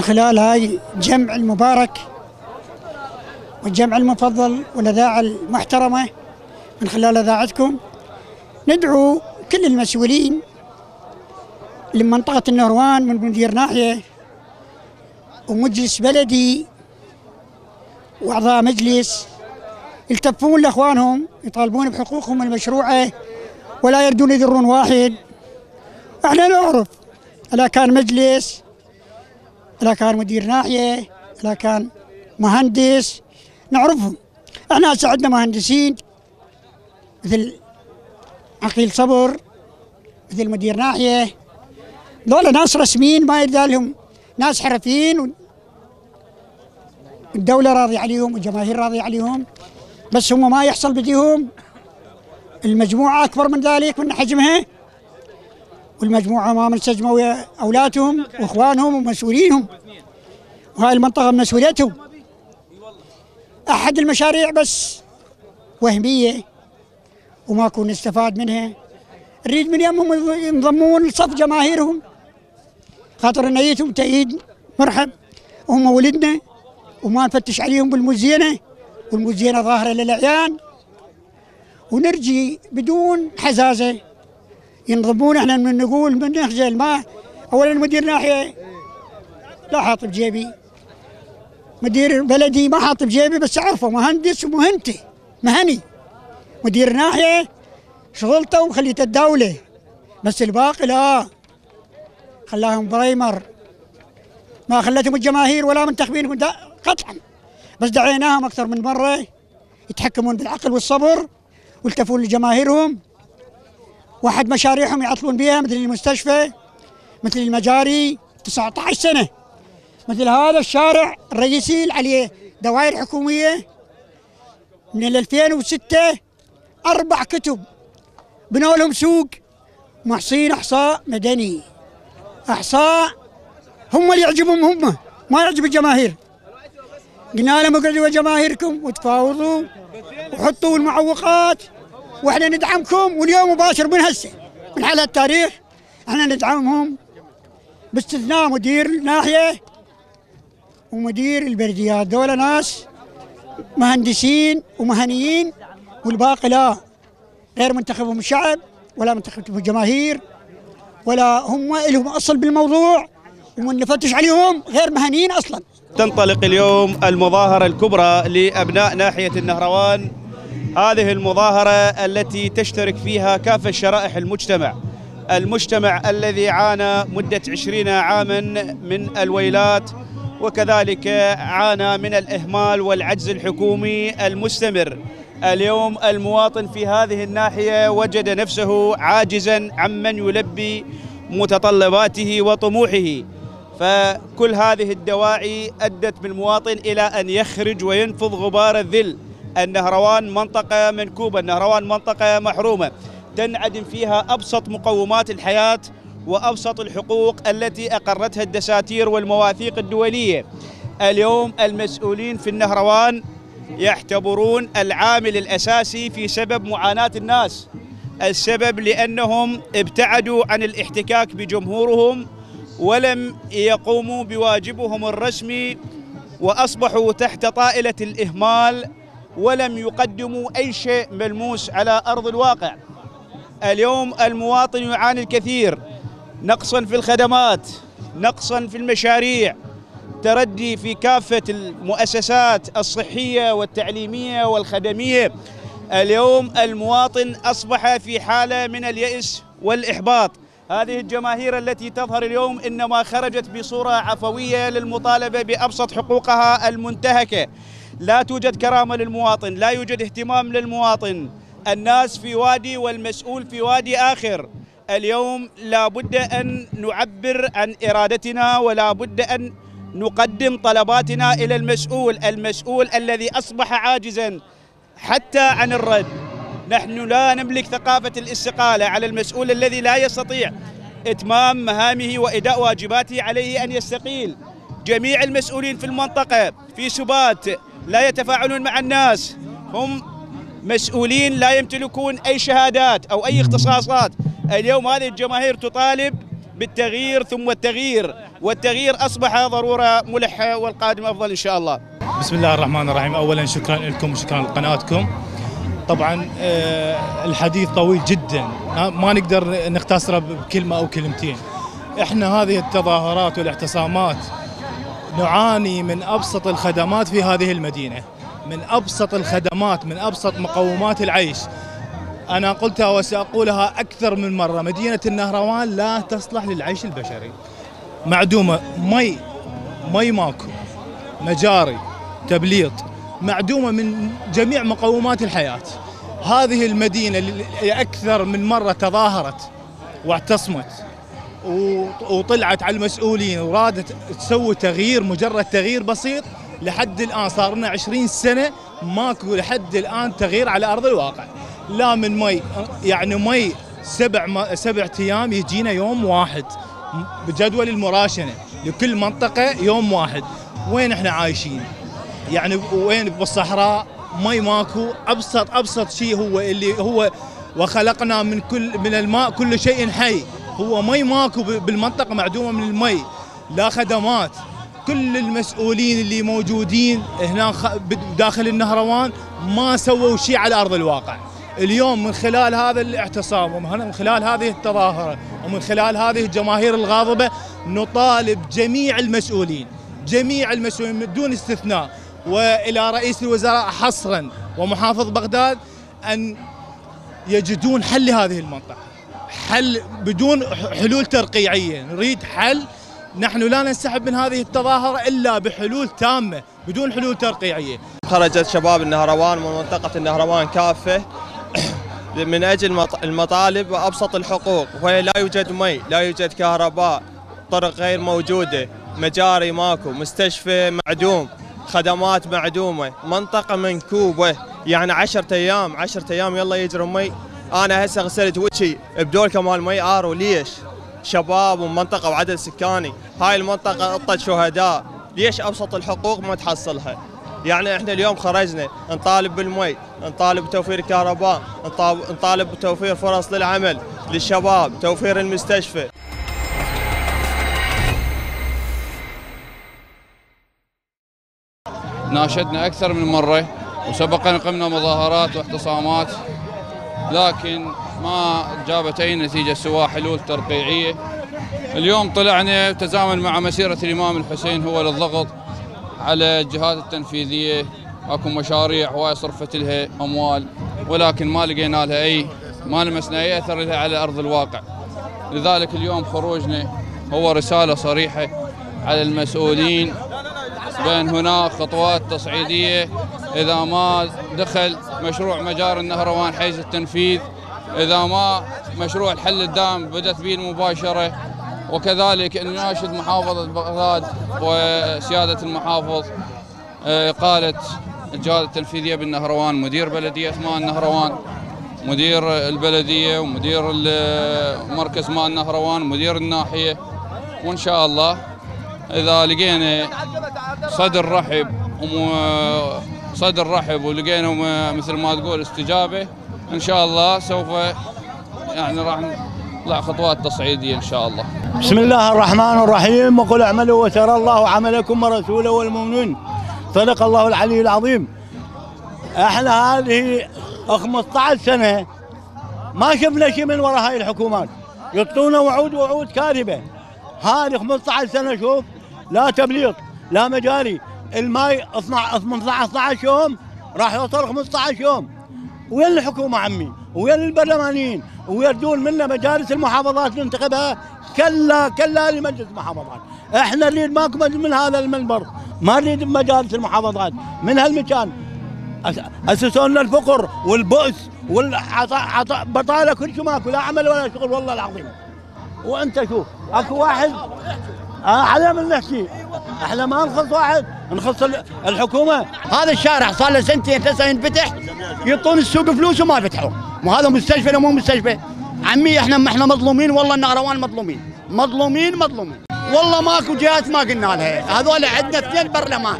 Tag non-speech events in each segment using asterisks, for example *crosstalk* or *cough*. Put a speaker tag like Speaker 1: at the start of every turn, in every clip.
Speaker 1: من خلال هاي الجمع المبارك والجمع المفضل والإذاعة المحترمة من خلال إذاعتكم ندعو كل المسؤولين لمنطقة النهروان من مدير ناحية ومجلس بلدي وأعضاء مجلس يلتفون لإخوانهم يطالبون بحقوقهم المشروعة ولا يردون يذرون واحد. أحنا نعرف لا كان مجلس لا كان مدير ناحية لا كان مهندس. نعرفهم. إحنا هسه عندنا مهندسين مثل عقيل صبر مثل مدير ناحية. ذولا ناس رسميين ما يرجع لهم ناس حرفيين والدولة راضية عليهم والجماهير راضية عليهم بس هم ما يحصل بديهم. المجموعة أكبر من ذلك من حجمها. والمجموعة ما ويا أولادهم وإخوانهم ومسؤولينهم. وهاي المنطقة من مسؤوليتهم. أحد المشاريع بس وهمية وماكو نستفاد منها. نريد من يمهم ينضمون لصف جماهيرهم. خاطر نيتهم تأييد مرحب. وهم ولدنا وما نفتش عليهم بالمزينة. والمزينة ظاهرة للعيان ونرجي بدون حزازة ينضمون إحنا من نقول من نخجل ما اولا مدير ناحية لا حاط بجيبي. مدير بلدي ما حاط بجيبي بس أعرفه مهندس ومهنتي مهني. مدير ناحية شغلته وخليته الدولة. بس الباقي لا. خلاهم بريمر ما خلتهم الجماهير ولا منتخبينهم قطعا. بس دعيناهم أكثر من مرة. يتحكمون بالعقل والصبر والتفون لجماهيرهم واحد مشاريعهم يعطلون بها مثل المستشفى مثل المجاري 19 سنة. مثل هذا الشارع الرئيسي اللي عليه دوائر حكومية من 2006 أربع كتب بنوا لهم سوق محصين أحصاء مدني. أحصاء هم اللي يعجبهم هم ما يعجب الجماهير. قلنا لهم اقعدوا جماهيركم وتفاوضوا وحطوا المعوقات. وإحنا ندعمكم واليوم مباشر من هسه من حال التاريخ إحنا ندعمهم باستثناء مدير الناحيه ومدير البلديات دول ناس مهندسين ومهنيين والباقي لا غير منتخبهم الشعب ولا منتخبهم الجماهير ولا هم لهم أصل بالموضوع ومن نفتش عليهم غير مهنيين أصلا.
Speaker 2: تنطلق اليوم المظاهرة الكبرى لأبناء ناحية النهروان هذه المظاهرة التي تشترك فيها كافة شرائح المجتمع. المجتمع الذي عانى مدة عشرين عاما من الويلات وكذلك عانى من الإهمال والعجز الحكومي المستمر. اليوم المواطن في هذه الناحية وجد نفسه عاجزا عمن يلبي متطلباته وطموحه. فكل هذه الدواعي أدت بالمواطن إلى أن يخرج وينفض غبار الذل. النهروان منطقة منكوبة النهروان منطقة محرومة. تنعدم فيها أبسط مقومات الحياة وأبسط الحقوق التي أقرتها الدساتير والمواثيق الدولية. اليوم المسؤولين في النهروان يعتبرون العامل الأساسي في سبب معاناة الناس. السبب لأنهم ابتعدوا عن الاحتكاك بجمهورهم ولم يقوموا بواجبهم الرسمي وأصبحوا تحت طائلة الإهمال ولم يقدموا أي شيء ملموس على أرض الواقع. اليوم المواطن يعاني الكثير نقصا في الخدمات، نقصا في المشاريع، تردي في كافة المؤسسات الصحية والتعليمية والخدمية. اليوم المواطن أصبح في حالة من اليأس والإحباط. هذه الجماهير التي تظهر اليوم إنما خرجت بصورة عفوية للمطالبة بأبسط حقوقها المنتهكة. لا توجد كرامة للمواطن، لا يوجد اهتمام للمواطن. الناس في وادي والمسؤول في وادي آخر. اليوم لا بد أن نعبر عن إرادتنا ولا بد أن نقدم طلباتنا إلى المسؤول، المسؤول الذي أصبح عاجزا حتى عن الرد. نحن لا نملك ثقافة الاستقالة على المسؤول الذي لا يستطيع إتمام مهامه وإداء واجباته عليه أن يستقيل جميع المسؤولين في المنطقة في سبات لا يتفاعلون مع الناس. هم مسؤولين لا يمتلكون أي شهادات أو أي اختصاصات. اليوم هذه الجماهير تطالب بالتغيير ثم التغيير والتغيير أصبح ضرورة ملحة والقادم أفضل إن شاء الله.
Speaker 3: بسم الله الرحمن الرحيم. اولا شكرا لكم وشكرا لقناتكم. طبعا آه، الحديث طويل جدا. ما نقدر نختصره بكلمة أو كلمتين. إحنا هذه التظاهرات والاعتصامات نعاني من أبسط الخدمات في هذه المدينة من أبسط الخدمات من أبسط مقومات العيش. أنا قلتها وسأقولها أكثر من مرة مدينة النهروان لا تصلح للعيش البشري. معدومة مي مي ماكو مجاري تبليط معدومة من جميع مقومات الحياة. هذه المدينة أكثر من مرة تظاهرت واعتصمت. وطلعت على المسؤولين ورادت تسوي تغيير مجرد تغيير بسيط لحد الآن. صار لنا 20 سنة ماكو لحد الآن تغيير على أرض الواقع. لا من مي يعني مي سبع سبع أيام يجينا يوم واحد. بجدول المراشنة لكل منطقة يوم واحد. وين إحنا عايشين؟ يعني وين؟ بالصحراء. مي ماكو. أبسط أبسط شيء هو اللي هو وخلقنا من كل من الماء كل شيء حي. هو مي ماكو بالمنطقة معدومة من المي لا خدمات. كل المسؤولين اللي موجودين هنا داخل النهروان ما سووا شيء على أرض الواقع. اليوم من خلال هذا الاعتصام ومن خلال هذه التظاهرة ومن خلال هذه الجماهير الغاضبة نطالب جميع المسؤولين جميع المسؤولين دون استثناء. وإلى رئيس الوزراء حصرا ومحافظ بغداد أن يجدون حل لهذه المنطقة. حل بدون حلول ترقيعية. نريد حل. نحن لا ننسحب من هذه التظاهرة إلا بحلول تامة بدون حلول ترقيعية.
Speaker 4: خرجت شباب النهروان من منطقة النهروان كافة. *coughs* من مط- المطالب وأبسط الحقوق. وهي لا يوجد مي لا يوجد كهرباء. طرق غير موجودة. مجاري ماكو. مستشفى معدوم. خدمات معدومة. منطقة منكوبة. يعني عشرة أيام عشرة أيام يلا يجروا مي. أنا هسه غسلت وجهي بدولكة مال مي RO ليش شباب ومنطقة وعدد سكاني. هاي المنطقة انطت شهداء. ليش أبسط الحقوق ما تحصلها؟ يعني إحنا اليوم خرجنا نطالب بالمي نطالب بتوفير الكهرباء نطالب- بتوفير فرص للعمل للشباب توفير المستشفى.
Speaker 5: ناشدنا أكثر من مرة وسبقا قمنا مظاهرات واعتصامات لكن ما جابت أي نتيجة سوى حلول ترقيعية. اليوم طلعنا تزامن مع مسيرة الإمام الحسين هو للضغط على الجهات التنفيذية. أكو مشاريع هواي صرفت لها أموال ولكن ما لقينا لها أي ما لمسنا أي أثر لها على أرض الواقع. لذلك اليوم خروجنا هو رسالة صريحة على المسؤولين. بأن هناك خطوات تصعيدية إذا ما دخل مشروع مجار النهروان حيز التنفيذ إذا ما مشروع الحل الدائم بدأت به المباشرة وكذلك نناشد محافظة بغداد وسيادة المحافظ آه، إقالة الجهات التنفيذية بالنهروان مدير بلدية ماء النهروان مدير البلدية ومدير مركز ماء النهروان مدير الناحية وإن شاء الله إذا لقينا صدر رحب صدر رحب ولقينا مثل ما تقول استجابة. إن شاء الله سوف يعني راح نطلع خطوات تصعيدية إن شاء الله.
Speaker 6: بسم الله الرحمن الرحيم. وقل اعملوا وسيرى الله عملكم ورسوله والمؤمنون. صدق الله العلي العظيم. إحنا هذه 15 سنة ما شفنا شيء من وراء هاي الحكومات. يعطونا وعود وعود كاذبة. هذه 15 سنة شوف لا تبليط لا مجاري الماي 12 18 12 يوم راح يوصل 15 يوم. وين الحكومة عمي؟ وين البرلمانيين؟ ويردون منا مجالس المحافظات ننتخبها؟ كلا كلا لمجلس المحافظات، إحنا نريد ماكو من هذا المنبر، ما نريد مجالس المحافظات. من هالمكان. اسسوا لنا الفقر والبؤس والعطاء عطاء بطالة كل شيء ماكو. لا عمل ولا شغل والله العظيم. وأنت شوف أكو واحد آه على من نحكي؟ إحنا ما نخص واحد ال- الحكومة. هذا الشارع صار له سنتين ثلاث ينفتح يعطون السوق فلوس وما فتحوا. مو هذا مستشفى مو مستشفى؟ عمي إحنا إحنا مظلومين والله النهروان مظلومين. مظلومين مظلومين. والله ماكو جهات ما قلنا لها. هذول عندنا اثنين برلمان.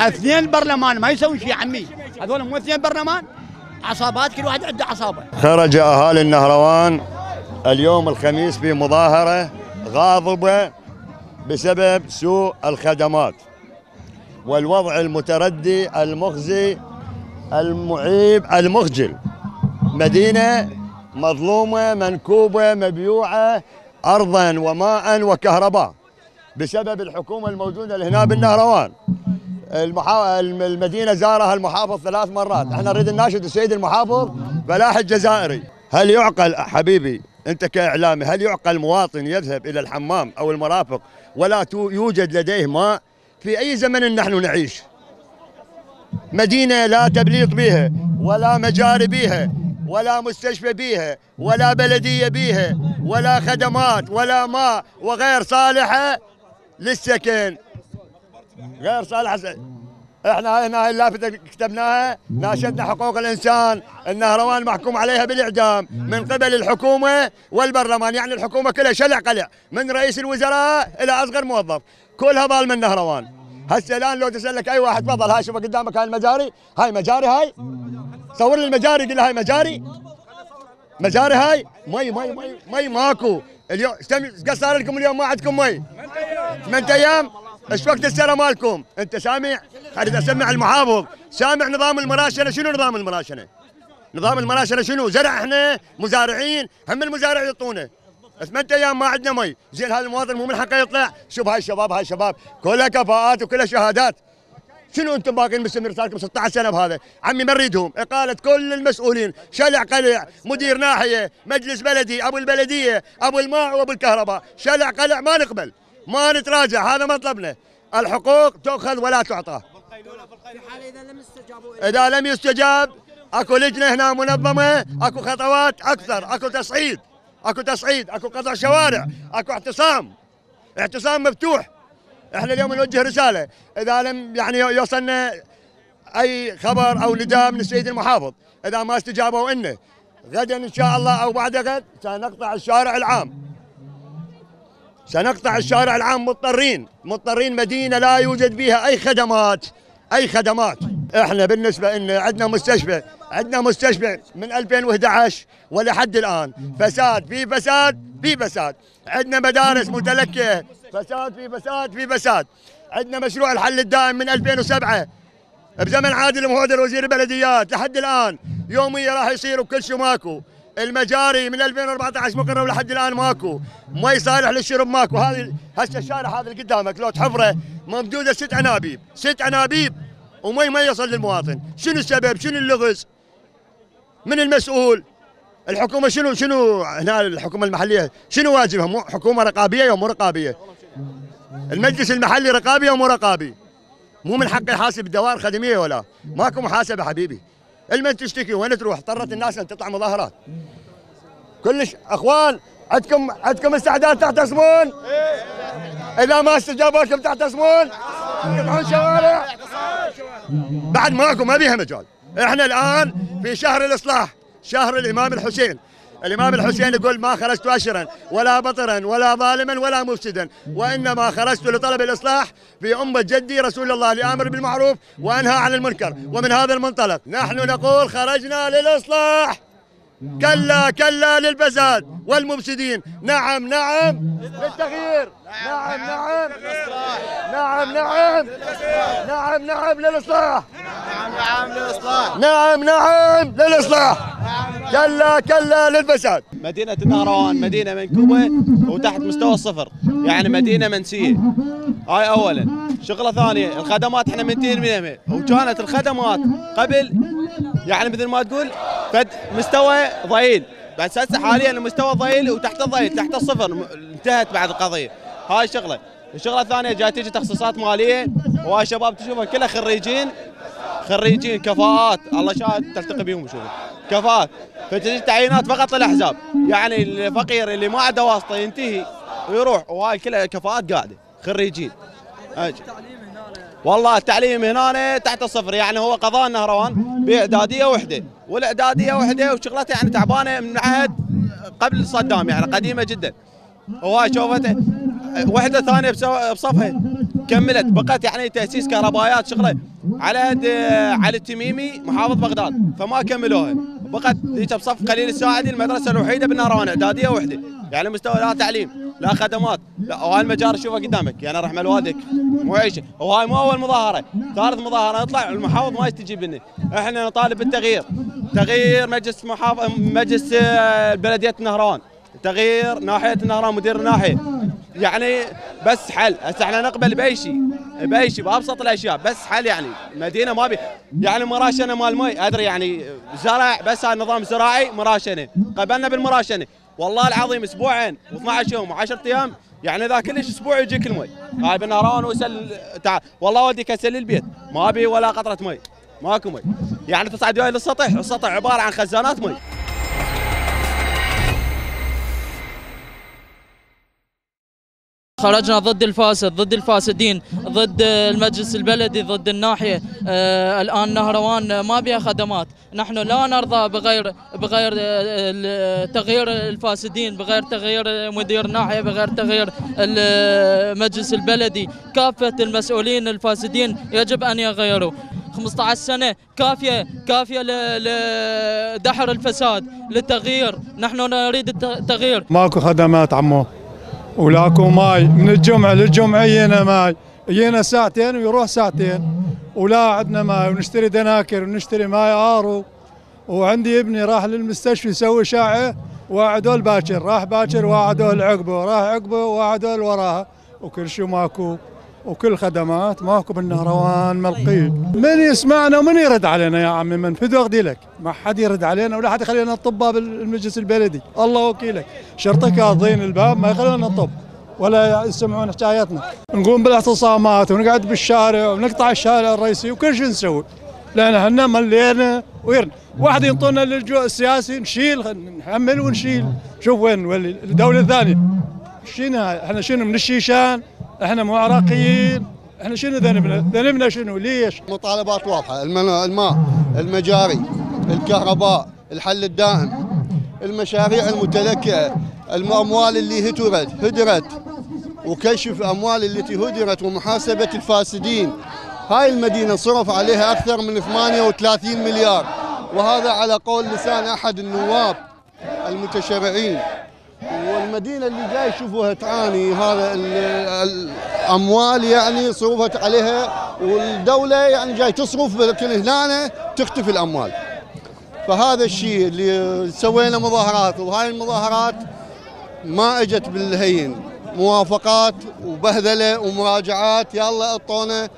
Speaker 6: اثنين برلمان ما يسوي شيء عمي. هذول مو اثنين برلمان؟ عصابات كل واحد عنده عصابة.
Speaker 7: خرج أهالي النهروان اليوم الخميس في مظاهرة غاضبة بسبب سوء الخدمات والوضع المتردي المخزي المعيب المخجل. مدينة مظلومة منكوبة مبيوعة أرضا وماء وكهرباء. بسبب الحكومة الموجودة هنا بالنهروان. المحا... المدينة زارها المحافظ ثلاث مرات. إحنا نريد نناشد السيد المحافظ فلاح الجزائري هل يعقل حبيبي أنت كإعلامي هل يعقل مواطن يذهب إلى الحمام أو المرافق ولا يوجد لديه ماء؟ في أي زمن نحن نعيش؟ مدينة لا تبليط بها ولا مجاري بها ولا مستشفى بها ولا بلدية بها ولا خدمات ولا ماء وغير صالحة للسكن. غير صالحة. إحنا هنا هاي اللافتة كتبناها ناشدنا حقوق الإنسان النهروان محكوم عليها بالإعدام من قبل الحكومة والبرلمان يعني الحكومة كلها شلع قلع من رئيس الوزراء إلى أصغر موظف كلها ظالمة النهروان هسه الآن لو تسألك أي واحد تفضل هاي شوف قدامك هاي المجاري هاي مجاري هاي. صور لي المجاري قل هاي مجاري. مجاري هاي؟ مي مي مي مي ماكو. اليوم إيش قد صار لكم اليوم ما عندكم مي؟ ثمان أيام؟ إيش وقت السنة مالكم؟ انت سامع؟ خليني اسمع المحافظ. سامع نظام المراشنة شنو نظام المراشنة؟ نظام المراشنة شنو؟ زرع إحنا مزارعين هم المزارع يعطونا. ثمان أيام ما عندنا مي. زين هذا المواطن مو من حقه يطلع. شوف هاي الشباب هاي الشباب كلها كفاءات وكلها شهادات. شنو أنتم باقيين مستمر صار لكم 16 سنة بهذا. عمي مريدهم إقالة كل المسؤولين. شلع قلع مدير ناحية مجلس بلدي أبو البلدية أبو الماء وأبو الكهرباء. شلع قلع ما نقبل. ما نتراجع هذا مطلبنا. الحقوق تؤخذ ولا تعطى. إذا لم يستجاب أكو لجنة هنا منظمة أكو خطوات أكثر أكو تصعيد أكو تصعيد أكو قطع شوارع أكو اعتصام. اعتصام مفتوح. إحنا اليوم نوجه رسالة. إذا لم يعني يوصلنا أي خبر أو نداء من السيد المحافظ إذا ما استجابوا إنه. غدا إن شاء الله أو بعد غد سنقطع الشارع العام. سنقطع الشارع العام مضطرين مضطرين مدينة لا يوجد بها أي خدمات أي خدمات. إحنا بالنسبة إن عندنا مستشفى عندنا مستشفى من 2011 ولحد الآن. فساد في فساد في فساد. عندنا مدارس متلكئه فساد في فساد في فساد. عندنا مشروع الحل الدائم من 2007 بزمن عادل مهودر وزير البلديات لحد الآن يوميا راح يصير وكل شيء ماكو المجاري من 2014 مقرر لحد الآن ماكو. مي صالح للشرب ماكو. هذه هسه الشارع هذا اللي قدامك لو تحفره ممدودة ست عنابيب. ست عنابيب ومي ما يصل للمواطن. شنو السبب؟ شنو اللغز؟ من المسؤول؟ الحكومة شنو شنو هنا الحكومة المحلية؟ شنو واجبها مو حكومة رقابية أو مو رقابية. المجلس المحلي رقابي أو مو رقابي. مو من حقه يحاسب الدوائر الخدمية ولا؟ ماكو محاسبة حبيبي. المن تشتكي وين تروح؟ اضطرت الناس ان تطلع مظاهرات. كلش أخوان عندكم عندكم استعداد تعتصمون إذا ما استجابوا لكم تعتصمون تقطعون شوارع. بعد ماكو ما بيها مجال. إحنا الآن في شهر الإصلاح شهر الإمام الحسين. الإمام الحسين يقول ما خرجت اشرا ولا بطرا ولا ظالما ولا مفسدا. وإنما خرجت لطلب الإصلاح في أمة جدي رسول الله لأمر بالمعروف وأنهى عن المنكر. ومن هذا المنطلق نحن نقول خرجنا للإصلاح. كلا كلا للفساد والمفسدين. نعم نعم. للتغيير. نعم نعم. نعم نعم. نعم نعم. للإصلاح. نعم نعم. للإصلاح. كلا كلا للفساد
Speaker 4: مدينة النهروان مدينة منكوبة وتحت مستوى الصفر. يعني مدينة منسية. هاي أولا. شغلة ثانية الخدمات إحنا منتين منها وكانت الخدمات قبل يعني مثل ما تقول فد مستوى ضئيل. بس هسه حاليا المستوى ضئيل وتحت الضئيل تحت الصفر. انتهت بعد القضية. هاي شغلة. الشغلة الثانية جاي تيجي تخصيصات مالية. وهاي شباب تشوفها كلها خريجين. خريجين كفاءات. الله شاهد تلتقي بهم وشوفوا كفاءات فتجي تعيينات فقط للأحزاب. يعني الفقير اللي ما عنده واسطة ينتهي ويروح وهاي كلها كفاءات قاعدة خريجين. أجي. والله التعليم هنا تحت الصفر. يعني هو قضاء النهروان بإعدادية وحدة. والإعدادية وحدة وشغلته يعني تعبانة من عهد قبل صدام يعني قديمة جدا. وهاي شوفته وحدة ثانية بصفها كملت بقت يعني تأسيس كهربائيات شغلة. على يد علي التميمي محافظ بغداد. فما كملوها. بقت ذيك بصف قليل الساعدي المدرسة الوحيدة بالنهروان إعدادية وحدة. يعني مستوى لا تعليم لا خدمات. لا وهاي المجاري شوفها قدامك. يعني رحمة الوالدك مو عيشة. وهاي مو أول مظاهرة. ثالث مظاهرة. نطلع المحافظ ما يستجيب لنا إحنا نطالب بالتغيير. تغيير مجلس محافظ مجلس آه، بلدية النهروان تغيير ناحية النهروان مدير الناحيه يعني بس حل. هسه إحنا نقبل بأي شيء. بأي شيء بأبسط الأشياء. بس حل يعني. المدينة ما بي يعني مراشنة مال مي أدري يعني زرع بس هذا نظام زراعي مراشنة. قبلنا بالمراشنة. والله العظيم أسبوعين و12 يوم و10 أيام. يعني ذا كلش أسبوع يجيك المي هاي بالنهران ويسل تعال والله أوديك هسه للبيت. ما بي ولا قطرة مي ماكو مي يعني تصعد وياي للسطح السطح عبارة عن خزانات مي
Speaker 8: خرجنا ضد الفاسد ضد الفاسدين ضد المجلس البلدي ضد الناحية. آه الآن نهروان ما بها خدمات. نحن لا نرضى بغير بغير آه، تغيير الفاسدين بغير تغيير مدير الناحية بغير تغيير المجلس البلدي. كافة المسؤولين الفاسدين يجب أن يغيروا. 15 سنة كافية كافية لدحر الفساد للتغيير نحن نريد التغيير
Speaker 9: ماكو خدمات عمو. ولاكو ماي. من الجمعة للجمعة يجينا ماي. يجينا ساعتين ويروح ساعتين. ولا عندنا ماي. ونشتري دناكر ونشتري ماي RO. وعندي ابني راح للمستشفى يسوي اشعه وعدول باكر. راح باكر وعدول عقبه. راح عقبه وعدول وراها. وكل شيء ماكو. وكل خدمات ماكو بالنهروان ملقين. من يسمعنا ومن يرد علينا يا عمي من فدوا اغدي لك. ما حد يرد علينا ولا حد يخلينا نطب بالمجلس البلدي. الله وكيلك. شرطك قاضين الباب ما يخلونا نطب. ولا يسمعون حكايتنا نقوم بالاعتصامات ونقعد بالشارع ونقطع الشارع الرئيسي وكل شيء نسوي. لأن إحنا ملينا ويرن واحد ينطونا للجوء السياسي نشيل نحمل ونشيل. شوف وين نولي الدولة الثانية. شنو؟ إحنا شنو من الشيشان؟ إحنا مو عراقيين. إحنا شنو ذنبنا؟ ذنبنا شنو؟ ليش؟
Speaker 10: مطالبات واضحة. الماء المجاري الكهرباء الحل الدائم المشاريع المتلكئة الأموال اللي هدرت هدرت وكشف أموال التي هدرت ومحاسبة الفاسدين. هاي المدينة صرف عليها أكثر من 38 مليار. وهذا على قول لسان أحد النواب المتشرعين. والمدينة اللي جاي يشوفوها تعاني هذا ال- الأموال يعني صرفت عليها والدولة يعني جاي تصرف لكن هنا تختفي الأموال. فهذا الشيء اللي سوينا مظاهرات وهاي المظاهرات ما إجت بالهين. موافقات وبهذلة ومراجعات يلا أعطونا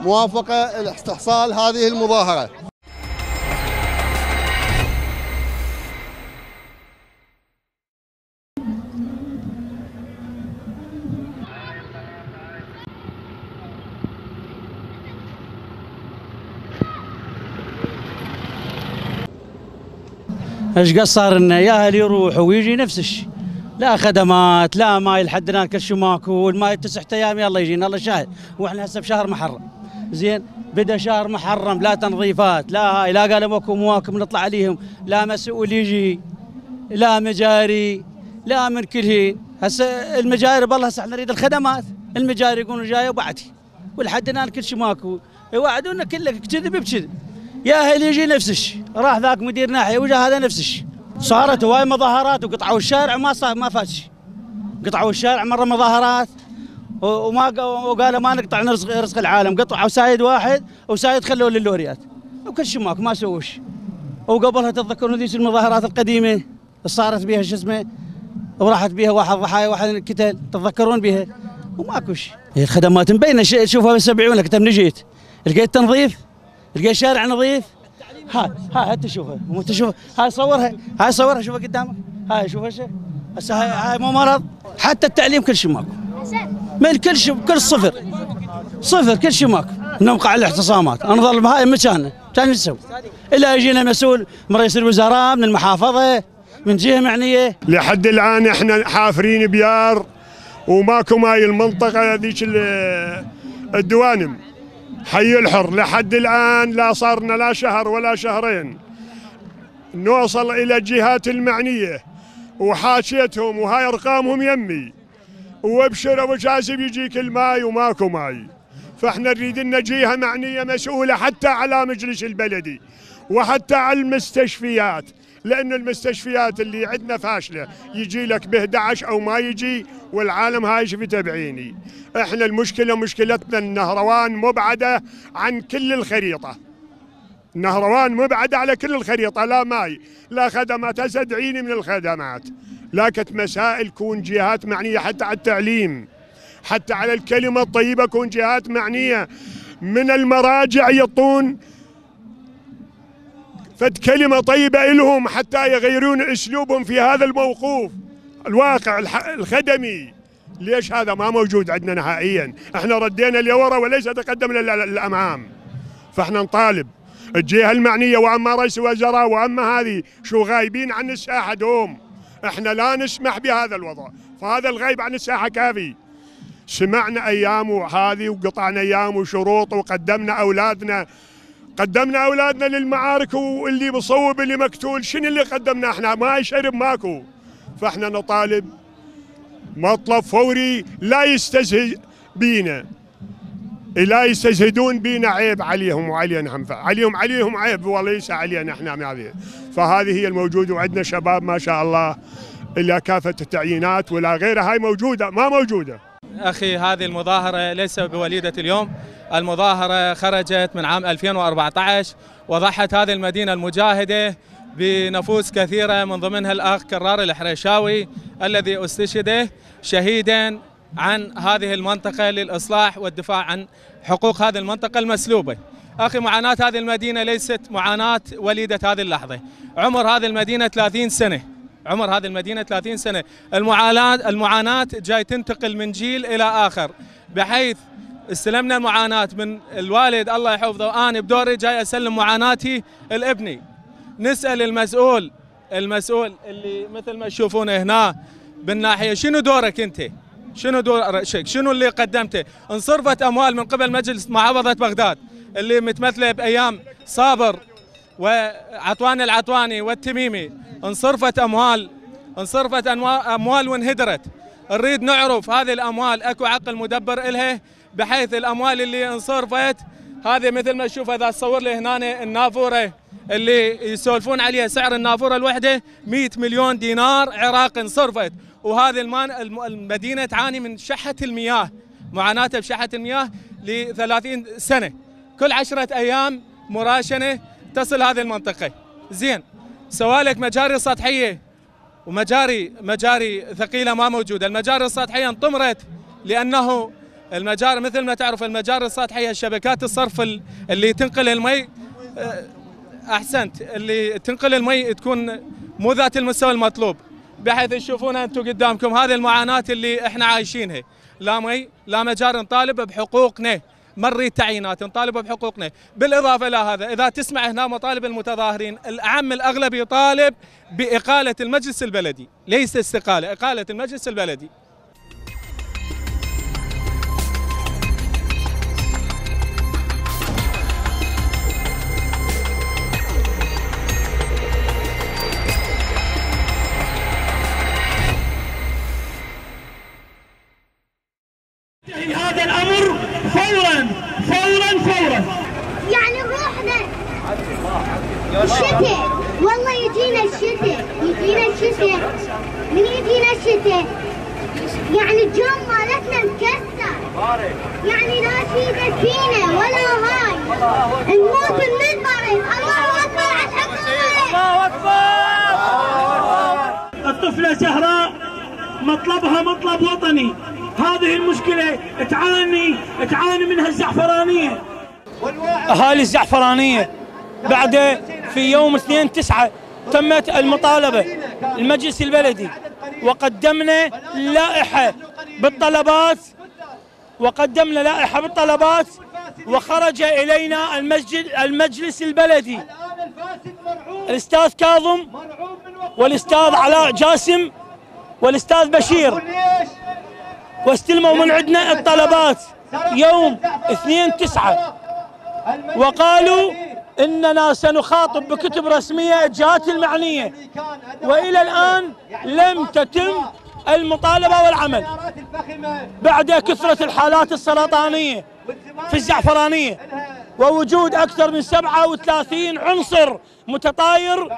Speaker 10: موافقة لاستحصال هذه المظاهرة.
Speaker 11: إيش قصر انه يا أهل يروح ويجي نفس الشيء لا خدمات لا ماي لحد الان كل شيء ماكو والماي تسع أيام يلا يجينا الله شاهد. وإحنا هسه بشهر محرم. زين؟ بدأ شهر محرم لا تنظيفات لا هاي لا قالوا ماكو مواكب نطلع عليهم. لا مسؤول يجي لا مجاري لا من كلهين هسه المجاري بالله هسه إحنا نريد الخدمات. المجاري يقولون جاية وبعتي ولحد الان كل شيء ماكو. يوعدونا كله كذب بكذب. يا أهل يجي نفس الشيء راح ذاك مدير ناحية وجا هذا نفس الشيء صارت هواي مظاهرات وقطعوا الشارع ما صار ما فات شيء قطعوا الشارع مرة مظاهرات وما وقالوا ما نقطع رزق رزق العالم. قطعوا side واحد و side خلوه للوريات. وكل شيء ماكو ما سووا شيء وقبلها تتذكرون ذيك المظاهرات القديمة؟ صارت بها شو اسمه؟ وراحت بها واحد ضحايا واحد قتل تتذكرون بها؟ وماكو شيء. الخدمات مبينة. شوفها بسبعون لك تم نجيت. لقيت تنظيف؟ لقيت شارع نظيف؟ هاي هاي انت شوفها مو انت شوف هاي صورها هاي صورها شوفها قدامك. هاي شوفها هسه هاي, هاي مو مرض؟ حتى التعليم كل شيء ماكو. من كل شيء كل صفر. صفر كل شيء ماكو. نوقع الاعتصامات. نظل بهاي مكاننا كان نسوي إلا يجينا مسؤول من رئيس الوزراء من المحافظة من جهة معنية.
Speaker 12: لحد الآن إحنا حافرين بيار وماكو ماي المنطقة ذيك ال- الدوانم. حي الحر لحد الآن لا صارنا لا شهر ولا شهرين. نوصل إلى الجهات المعنية وحاشيتهم وهاي أرقامهم يمي. وابشر أبو جاسم يجيك الماي وماكو ماي. فإحنا نريد إن جهة معنية مسؤولة حتى على مجلس البلدي وحتى على المستشفيات. لأن المستشفيات اللي عندنا فاشلة. يجي لك ب 11 أو ما يجي والعالم هاي شفته بعيني إحنا المشكلة مشكلتنا النهروان مبعدة عن كل الخريطة. نهروان مبعدة على كل الخريطة لا ماي لا خدمات هسه ادعيني من الخدمات. لكن مسائل كون جهات معنية حتى على التعليم. حتى على الكلمة الطيبة كون جهات معنية. من المراجع يطون فد كلمة طيبة لهم حتى يغيرون أسلوبهم في هذا الموقوف الواقع الخدمي. ليش هذا ما موجود عندنا نهائيا؟ إحنا ردينا لورا وليس تقدمنا للأمام. فإحنا نطالب. الجهة المعنية وأما رئيس الوزراء وأما هذه شو غايبين عن الساحة دوم. إحنا لا نسمح بهذا الوضع. فهذا الغيب عن الساحة كافي. سمعنا أيام وهذه وقطعنا أيام وشروط وقدمنا أولادنا. قدمنا أولادنا للمعارك واللي مصوب اللي مقتول. شنو اللي قدمنا إحنا؟ ما يشرب ماكو. فإحنا نطالب مطلب فوري لا يستزهد بينا. لا يستزهدون بينا عيب عليهم وعلينا هم. عليهم عليهم عيب. وليس علينا إحنا هذه. فهذه هي الموجودة وعندنا شباب ما شاء الله. إلا كافة التعيينات ولا غيرها هاي موجودة. ما موجودة.
Speaker 13: أخي هذه المظاهرة ليس بوليدة اليوم. المظاهرة خرجت من عام 2014 وضحت هذه المدينة المجاهدة بنفوس كثيرة من ضمنها الأخ كرار الحريشاوي الذي استشهد شهيدا عن هذه المنطقة للإصلاح والدفاع عن حقوق هذه المنطقة المسلوبة. أخي معاناة هذه المدينة ليست معاناة وليدة هذه اللحظة. عمر هذه المدينة 30 سنة. عمر هذه المدينة 30 سنة. المعاناة المعاناة جاي تنتقل من جيل إلى آخر بحيث استلمنا المعاناة من الوالد الله يحفظه أنا بدوري جاي أسلم معاناتي لابني نسأل المسؤول المسؤول اللي مثل ما تشوفونه هنا بالناحية شنو دورك أنت؟ شنو دورك شنو اللي قدمته؟ انصرفت أموال من قبل مجلس محافظة بغداد اللي متمثلة بأيام صابر وعطوان العطواني والتميمي انصرفت أموال انصرفت أموال وانهدرت. نريد نعرف هذه الأموال أكو عقل مدبر إلها بحيث الأموال اللي انصرفت هذه مثل ما تشوف اذا تصور لي هنا النافورة اللي يسولفون عليها سعر النافورة الوحدة 100 مليون دينار عراقي انصرفت. وهذه المدينة تعاني من شحة المياه معاناتها بشحة المياه ل 30 سنة. كل عشرة أيام مراشنة تصل هذه المنطقة. زين سوالك مجاري سطحيه ومجاري مجاري ثقيلة ما موجودة. المجاري السطحية انطمرت لأنه المجاري مثل ما تعرف المجاري السطحية شبكات الصرف اللي تنقل المي آه، أحسنت. اللي تنقل المي تكون مو ذات المستوى المطلوب. بحيث تشوفونها أنتم قدامكم هذه المعاناة اللي إحنا عايشينها. لا مي لا مجاري نطالب بحقوقنا. ما نريد تعيينات نطالب بحقوقنا. بالإضافة إلى هذا إذا تسمع هنا مطالب المتظاهرين الاعم الأغلب يطالب بإقالة المجلس البلدي. ليس استقالة إقالة المجلس البلدي.
Speaker 14: أهالي الزعفرانية بعد في يوم 2 9 تمت المطالبة المجلس البلدي. وقدمنا لائحة بالطلبات وقدمنا لائحة بالطلبات وخرج إلينا المسجد المجلس البلدي. الأستاذ كاظم والأستاذ علاء جاسم والأستاذ بشير. واستلموا من عندنا الطلبات. يوم 2 9 وقالوا إننا سنخاطب بكتب رسمية الجهات المعنية. وإلى الآن لم تتم المطالبة والعمل. بعد كثرة الحالات السرطانية في الزعفرانية ووجود أكثر من 37 عنصر متطاير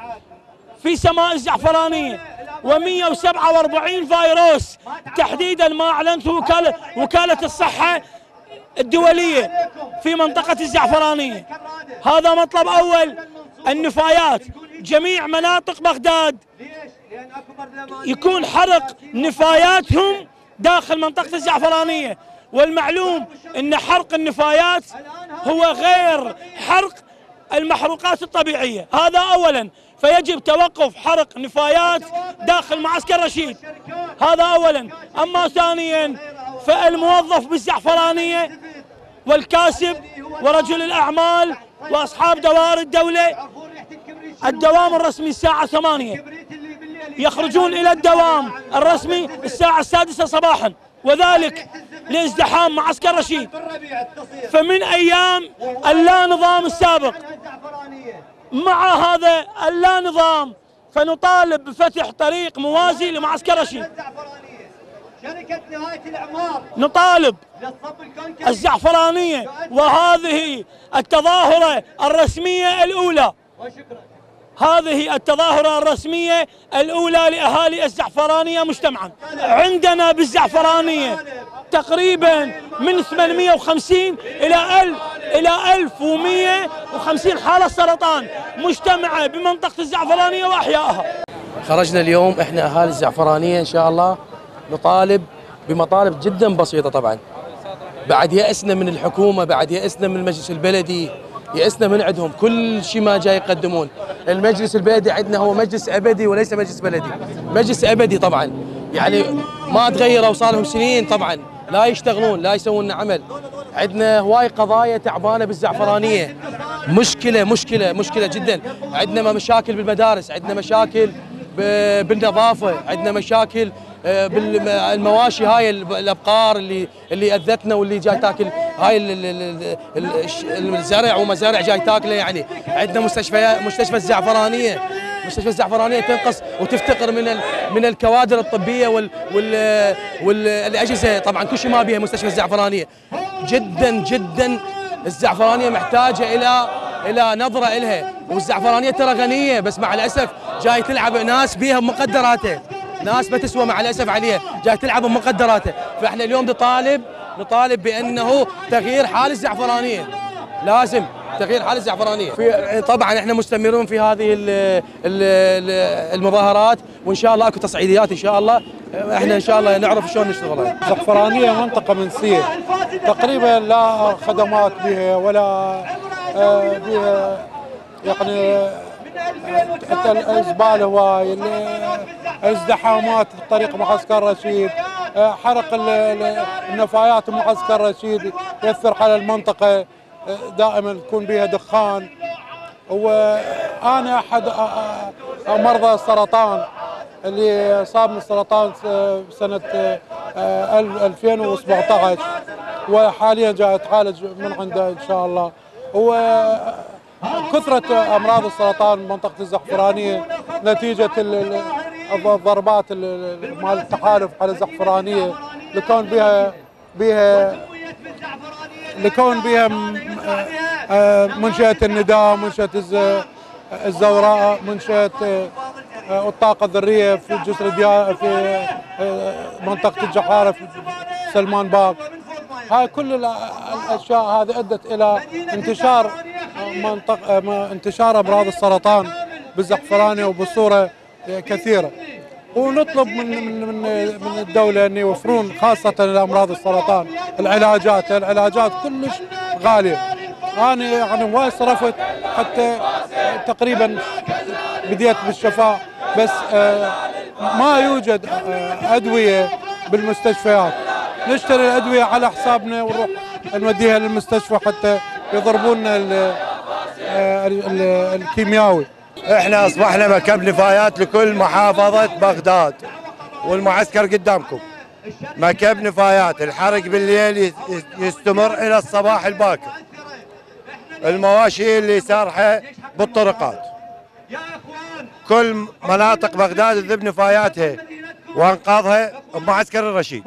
Speaker 14: في سماء الزعفرانية و147 فيروس. تحديدا ما أعلنته وكالة, وكالة الصحة الدولية في منطقة الزعفرانية. هذا مطلب أول. النفايات. جميع مناطق بغداد. يكون حرق نفاياتهم داخل منطقة الزعفرانية. والمعلوم أن حرق النفايات هو غير حرق المحروقات الطبيعية. هذا أولا. فيجب توقف حرق نفايات داخل معسكر رشيد. هذا أولا. أما ثانيا فالموظف بالزعفرانية والكاسب ورجل الأعمال وأصحاب دوائر الدولة. الدوام الرسمي الساعة ثمانية. يخرجون إلى الدوام الرسمي الساعة السادسة صباحا وذلك لازدحام معسكر رشيد. فمن أيام اللا نظام السابق مع هذا اللا نظام فنطالب بفتح طريق موازي لمعسكر رشيد.
Speaker 15: شركة نهاية الإعمار.
Speaker 14: نطالب الزعفرانية وهذه التظاهرة الرسمية الأولى. هذه التظاهرة الرسمية الأولى لأهالي الزعفرانية مجتمعا. عندنا بالزعفرانية تقريبا من 850 إلى 1000 إلى 1150 حالة سرطان مجتمعة بمنطقة الزعفرانية وأحيائها.
Speaker 16: خرجنا اليوم إحنا أهالي الزعفرانية إن شاء الله. نطالب بمطالب جدا بسيطة طبعا. بعد يأسنا من الحكومة بعد يأسنا من المجلس البلدي يأسنا من عندهم كل شيء ما جاي يقدمون. المجلس البلدي عندنا هو مجلس أبدي وليس مجلس بلدي. مجلس أبدي طبعا. يعني ما تغيروا صار لهم سنين طبعا. لا يشتغلون لا يسوون لنا عمل. عندنا هواي قضايا تعبانة بالزعفرانية. مشكلة مشكلة مشكلة جدا. عندنا مشاكل بالمدارس عندنا مشاكل بالنظافة عندنا مشاكل بالمواشي هاي الأبقار اللي اللي أذتنا واللي جاي تاكل هاي الزرع ومزارع جاي تاكله يعني. عندنا مستشفيات مستشفى الزعفرانية. مستشفى الزعفرانية تنقص وتفتقر من من الكوادر الطبية وال وال والاجهزه طبعا كل شيء ما بيها مستشفى الزعفرانية. جدا جدا الزعفرانية محتاجة إلى إلى نظرة إلها. والزعفرانية ترى غنية بس مع الأسف جاي تلعب ناس بيها بمقدراته. ناس ما تسوى مع الأسف عليها جاي تلعب بمقدراته. فإحنا اليوم نطالب نطالب بأنه تغيير حال الزعفرانيه لازم تغيير حال الزعفرانيه في طبعا إحنا مستمرون في هذه ال ال المظاهرات وإن شاء الله أكو تصعيديات إن شاء الله. إحنا إن شاء الله نعرف شلون نشتغلها
Speaker 17: زعفرانية منطقة منسية تقريبا لا خدمات بها ولا آه، بها يعني آه، الزبالة هواي ال- الازدحامات في طريق معسكر رشيد. آه، حرق ال- ال- النفايات بمعسكر رشيد. يأثر على المنطقة. آه، دائما يكون بها دخان. وأنا أحد آه، مرضى السرطان اللي صاب من السرطان سنة آه، ال- 2017 وحاليا جاي اتعالج من عنده إن شاء الله. كثرة أمراض السرطان بمنطقة الزعفرانية نتيجة ال- ال- الضربات ال- ال- مال التحالف على الزعفرانية لكون بها بها لكون بها منشأة النداء منشأة الز- الزوراء منشأة الطاقة الذرية في جسر في آه، منطقة الجحارة في سلمان باغ. هاي كل ال- الأشياء هذه أدت إلى انتشار منطق انتشار امراض السرطان بالزعفرانه وبصورة كثيرة. ونطلب من من من من الدولة أن يوفرون خاصة لأمراض السرطان. العلاجات العلاجات كلش غالية. أنا يعني وايد صرفت حتى تقريبا بديت بالشفاء. بس آه، ما يوجد آه، أدوية بالمستشفيات. نشتري الأدوية على حسابنا ونروح نوديها للمستشفى حتى يضربون لنا ال- آه، ال- ال- الكيمياوي.
Speaker 18: إحنا أصبحنا مكب نفايات لكل محافظة بغداد والمعسكر قدامكم. مكب نفايات الحرق بالليل يس- يستمر إلى الصباح الباكر. المواشي اللي سارحة بالطرقات. كل مناطق بغداد تذب نفاياتها وانقاذها بمعسكر الرشيد.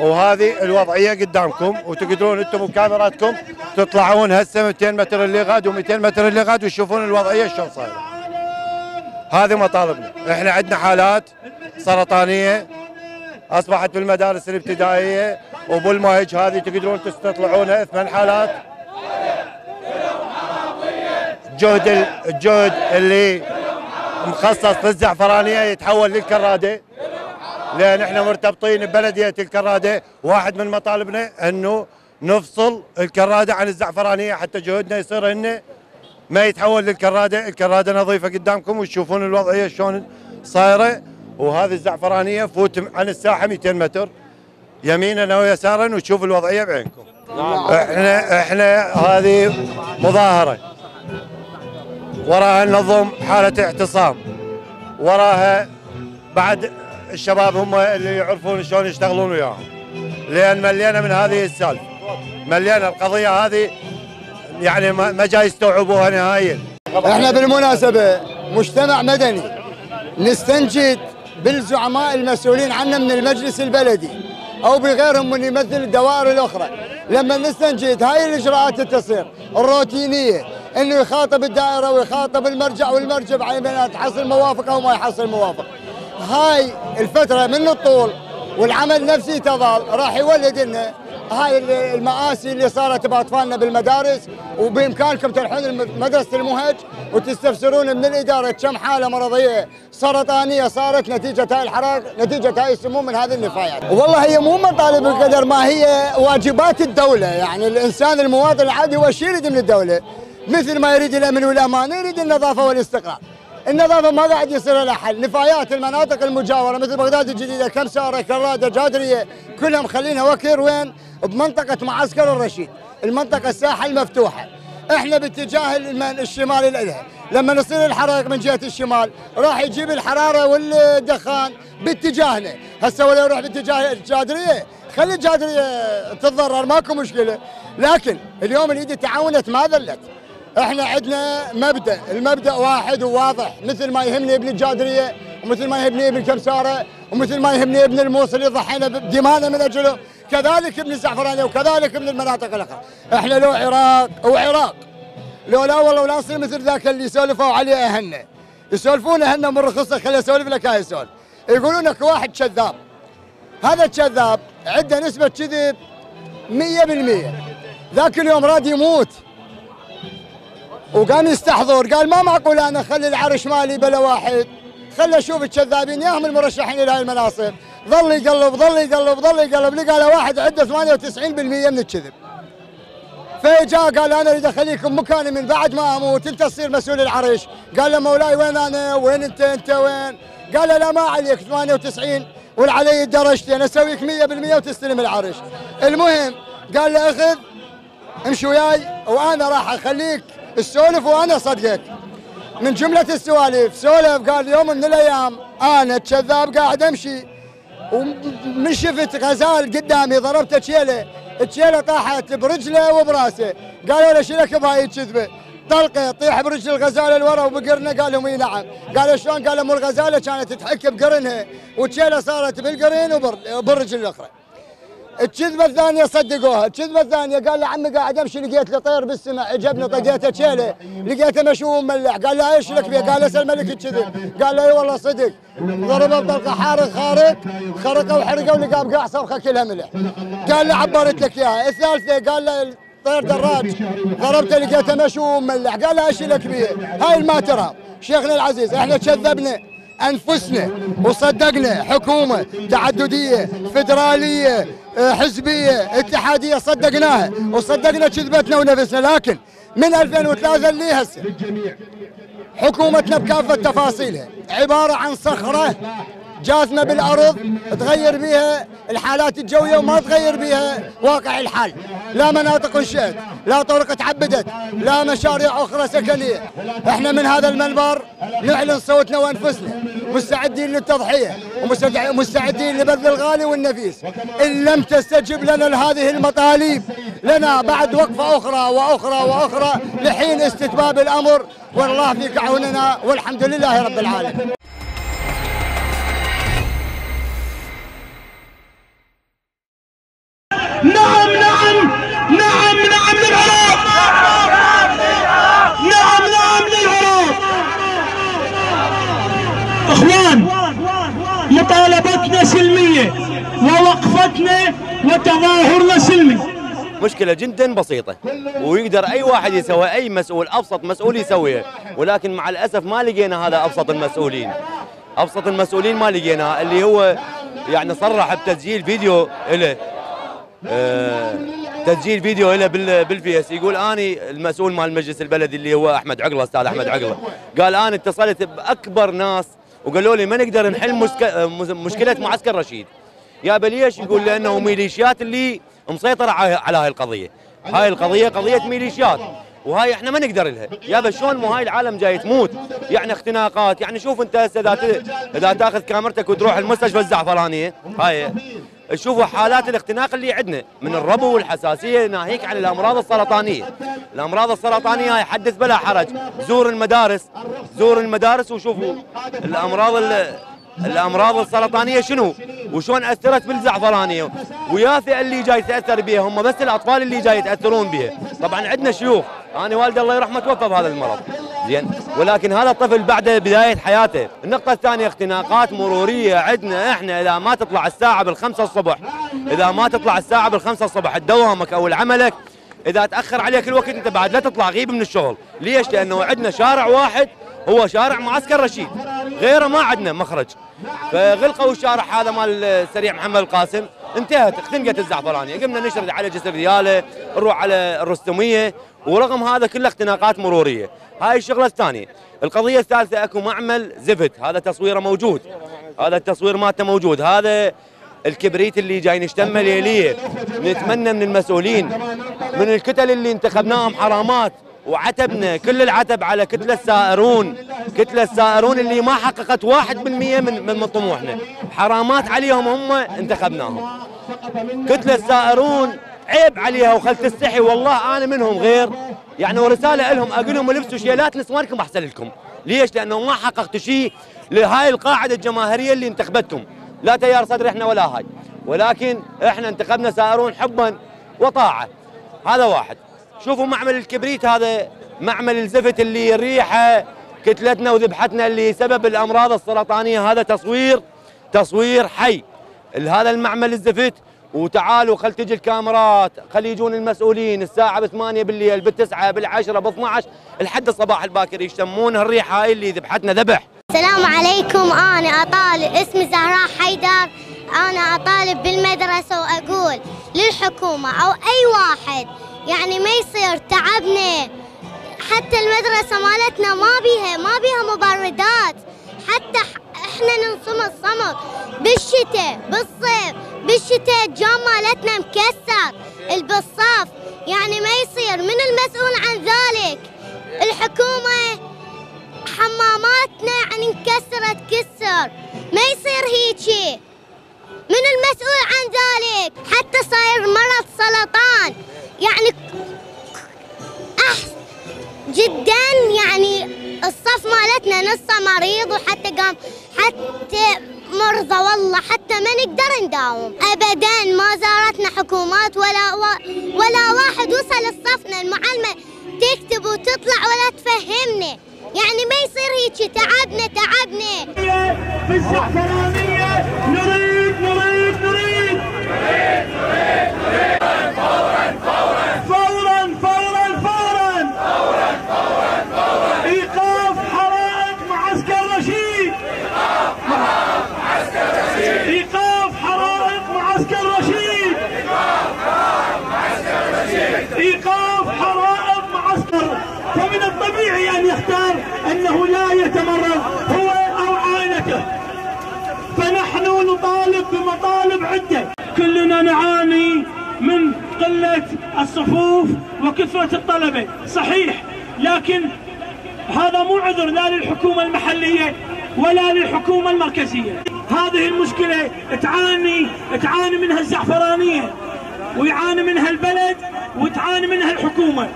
Speaker 18: وهذه الوضعية قدامكم وتقدرون أنتم بكاميراتكم تطلعون هسه 200 متر اللي غاد و200 متر اللي غاد وتشوفون الوضعية شلون صايرة. هذه مطالبنا. إحنا عندنا حالات سرطانية أصبحت بالمدارس الابتدائية وبالمهج هذه تقدرون تستطلعونها. ثمان حالات. جهد ال- الجهد اللي مخصص للزعفرانيه يتحول للكرادة. لأن إحنا مرتبطين ببلدية الكرادة واحد من مطالبنا إنه نفصل الكرادة عن الزعفرانية حتى جهدنا يصير انه ما يتحول للكرادة، الكرادة نظيفة قدامكم وتشوفون الوضعية شلون صايرة. وهذه الزعفرانية فوت عن الساحة 200 متر يمينا ويسارا وتشوف الوضعية بعينكم. إحنا إحنا هذه مظاهرة. وراها نظم حالة اعتصام. وراها بعد الشباب هم اللي يعرفون شلون يشتغلون وياهم. لأن مليانة من هذه السالفة. مليانة. القضية هذه يعني ما جاي يستوعبوها نهائيا.
Speaker 19: إحنا بالمناسبة مجتمع مدني. نستنجد بالزعماء المسؤولين عنا من المجلس البلدي أو بغيرهم من يمثل الدوائر الأخرى. لما نستنجد هاي الإجراءات تصير الروتينية. إنه يخاطب الدائرة ويخاطب المرجع والمرجع بعين تحصل موافقة أو ما يحصل موافقة. هاي الفترة من الطول والعمل نفسي تظل راح يولد لنا هاي المآسي اللي صارت بأطفالنا بالمدارس وبإمكانكم تروحون مدرسة المهج وتستفسرون من الإدارة كم حالة مرضية سرطانية صارت نتيجة هاي الحرائق نتيجة هاي السموم من هذه النفايات. والله هي مو مطالب بقدر ما هي واجبات الدولة يعني الإنسان المواطن العادي هو يريد من الدولة مثل ما يريد الأمن والأمان يريد النظافة والاستقرار. النظافة ما قاعد يصير لها حل، نفايات المناطق المجاورة مثل بغداد الجديدة كمسارة كرادة جادرية كلها مخلينها وكر وين؟ بمنطقة معسكر الرشيد، المنطقة الساحة المفتوحة. إحنا باتجاه الشمال لها، لما نصير الحرائق من جهة الشمال راح يجيب الحرارة والدخان باتجاهنا، هسه ولا يروح باتجاه الجادرية، خلي الجادرية تتضرر ماكو مشكلة، لكن اليوم اليد تعاونت ما ذلت. إحنا عندنا مبدأ، المبدأ واحد وواضح. مثل ما يهمني ابن الجادرية ومثل ما يهمني ابن كمساره ومثل ما يهمني ابن الموصل ضحينا بدمانا من أجله، كذلك ابن الزعفرانيه وكذلك ابن المناطق الأخرى، إحنا لو عراق وعراق لو لا والله ولا نصير مثل ذاك اللي يسولفوا عليه أهلنا. يسولفون أهلنا من رخصه خلي اسولف لك هاي يسولف. يقولون لك واحد كذاب. هذا الكذاب عنده نسبة كذب 100% ذاك اليوم راد يموت. وقام يستحضر قال ما معقول أنا أخلي العرش مالي بلا واحد؟ خلي أشوف الكذابين ياهم المرشحين لهاي المناصب. ظل يقلب ظل يقلب ظل يقلب لقى له واحد عنده 98% من الكذب. فجاء قال أنا اريد اخليكم مكاني من بعد ما أموت أنت تصير مسؤول العرش. قال له مولاي وين أنا؟ وين أنت؟ أنت وين؟ قال له لا ما عليك 98 والعلي درجتي أنا أسويك 100% وتستلم العرش. المهم قال له أخذ امشي وياي وأنا راح أخليك تسولف وأنا صدقك من جملة السوالف سولف قال يوم من الأيام أنا كذاب قاعد أمشي ومن شفت غزال قدامي ضربته تشيلة التشيله طاحت برجله وبراسه. قالوا له شلك بهاي الكذبه طلقة يطيح برجل الغزاله لورا وبقرنه قال لهم إي نعم. قال شلون؟ قال مو الغزالة كانت تحك بقرنها والتشيله صارت بالقرن وبالرجل الأخرى. الكذبه الثانية صدقوها، الكذبه الثانية قال له عمي قاعد أمشي لقيت لي طير بالسماء عجبني طقيته شيله، لقيته مشوم مملح، قال له إيش لك فيه؟ قال اسال ملك الكذب، قال له إي والله صدق، ضربه بطلقه حارق خارق خرقه وحرقه ولقى بقاع صرخة كلها ملح. قال له عبرت لك إياها، الثالثه قال له طير دراج. ضربته لقيته مشوم مملح، قال له إيش لك فيه؟ هاي الماترة شيخنا العزيز إحنا كذبنا. أنفسنا وصدقنا حكومة تعددية فدرالية آه، حزبية اتحادية صدقناها وصدقنا كذبتنا ونفسنا. لكن من 2003 اللي هسه؟ حكومتنا بكافة تفاصيلها. عبارة عن صخرة جاثمه بالارض تغير بها الحالات الجوية وما تغير بها واقع الحال. لا مناطق انشئت لا طرق تعبدت لا مشاريع أخرى سكنية. إحنا من هذا المنبر نعلن صوتنا وأنفسنا مستعدين للتضحية ومستع- ومستعدين لبذل الغالي والنفيس. إن لم تستجب لنا لهذه المطالب لنا بعد وقفة أخرى وأخرى وأخرى لحين استتباب الأمر. والله فيك عوننا والحمد لله رب العالمين.
Speaker 14: ووقفتنا وتظاهرنا سلمي
Speaker 20: مشكلة جدا بسيطة ويقدر أي واحد يسوي أي مسؤول أبسط مسؤول يسويها ولكن مع الأسف ما لقينا هذا أبسط المسؤولين. أبسط المسؤولين ما لقينا اللي هو يعني صرح بتسجيل فيديو له آه تسجيل فيديو له بال- بالفيس يقول أني المسؤول مال المجلس البلدي اللي هو أحمد عقله أستاذ أحمد عقله. قال أنا اتصلت بأكبر ناس وقالوا لي ما نقدر نحل مشكلة معسكر رشيد. يا ليش يقول لأنه ميليشيات اللي مسيطرة على هاي القضية. هاي القضية قضية ميليشيات. وهاي إحنا ما نقدر لها. يابا شلون مو هاي العالم جاي تموت؟ يعني اختناقات يعني شوف أنت هسه إذا إذا تأخذ كاميرتك وتروح المستشفى الزعفرانية. هاي. شوفوا حالات الاختناق اللي عندنا من الربو والحساسية ناهيك عن الأمراض السرطانية. الأمراض السرطانية هاي حدث بلا حرج. زور المدارس زور المدارس وشوفوا. الأمراض ال- الأمراض السرطانية شنو؟ وشلون أثرت بالزعفرانية؟ ويافي اللي جاي يتأثر بها هم بس الأطفال اللي جاي يتأثرون بها طبعا عندنا شيوخ. أنا والدي الله يرحمه توفى بهذا المرض. زين. ولكن هذا الطفل بعد بداية حياته. النقطة الثانية اختناقات مرورية عندنا إحنا. إذا ما تطلع الساعة بالخمسة الصبح إذا ما تطلع الساعة بالخمسة الصبح دوامك أو لعملك إذا تأخر عليك الوقت أنت بعد لا تطلع غيب من الشغل. ليش؟ لأنه عندنا شارع واحد هو شارع معسكر رشيد. غيره ما عندنا مخرج. فغلقوا الشارع هذا مال السريع محمد القاسم. انتهت اختنقت الزعفرانية. قمنا نشرد على جسر رياله نروح على الرستمية. ورغم هذا كله اختناقات مرورية. هاي الشغلة الثانية. القضية الثالثة أكو معمل زفت. هذا تصويره موجود. هذا التصوير مالته موجود. هذا الكبريت اللي جاي نشتمه ليلية. نتمنى من المسؤولين من الكتل اللي انتخبناهم حرامات وعتبنا كل العتب على كتلة السائرون. كتلة السائرون اللي ما حققت واحد بالمية من, من طموحنا حرامات عليهم هم انتخبناهم. كتلة السائرون عيب عليها وخل تستحي والله أنا منهم غير. يعني ورسالة لهم أقول لهم لبسوا شيلات نسوانكم احسن لكم. ليش؟ لأنه ما حققتوا شيء لهاي القاعدة الجماهيرية اللي انتخبتكم لا تيار صدر إحنا ولا هاي. ولكن إحنا انتخبنا سائرون حبا وطاعة. هذا واحد. شوفوا معمل الكبريت هذا معمل الزفت اللي ريحه كتلتنا وذبحتنا اللي سبب الأمراض السرطانية. هذا تصوير تصوير حي. هذا المعمل الزفت. وتعالوا خل تجي الكاميرات خل يجون المسؤولين الساعة ب 8 بالليل بالتسعة بالعشرة ب 12 لحد الصباح الباكر يشتمون الريحة هاي اللي ذبحتنا ذبح.
Speaker 21: السلام عليكم. أنا أطالب اسمي زهراء حيدر. أنا أطالب بالمدرسة وأقول للحكومة أو أي واحد يعني ما يصير تعبنا. حتى المدرسة مالتنا ما بيها ما بيها مبردات. حتى إحنا ننصم الصمت. بالشتاء بالصيف بالشتاء الجام مالتنا مكسر. البصاف يعني ما يصير. من المسؤول عن ذلك؟ الحكومة حماماتنا يعني انكسرت كسر ما يصير هيجي من المسؤول عن ذلك. حتى صاير مرض سرطان. يعني أح جدا يعني الصف مالتنا نصه مريض وحتى قام حتى مرضى والله حتى ما نقدر نداوم. ابدا ما زارتنا حكومات ولا ولا واحد وصل لصفنا. المعلمة تكتب وتطلع ولا تفهمنا. يعني ما يصير هيك. تعبنا تعبنا.
Speaker 14: الزعفرانية نريد نريد نريد. فورا فورا فورا ايقاف حرائق معسكر رشيد ايقاف حرائق معسكر رشيد! إيقاف حرائق معسكر فمن الطبيعي أن يختار أنه لا يتمرد هو أو عائلته! فنحن نطالب بمطالب عدة! كلنا نعاني من قلة الصفوف وكثرة الطلبة! صحيح! لكن هذا مو عذر لا للحكومة المحلية ولا للحكومة المركزية! هذه المشكلة تعاني تعاني منها الزعفرانية ويعاني منها البلد وتعاني منها الحكومة.